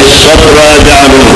الشر جعلوه